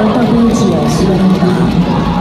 到到第一集哦，是吧？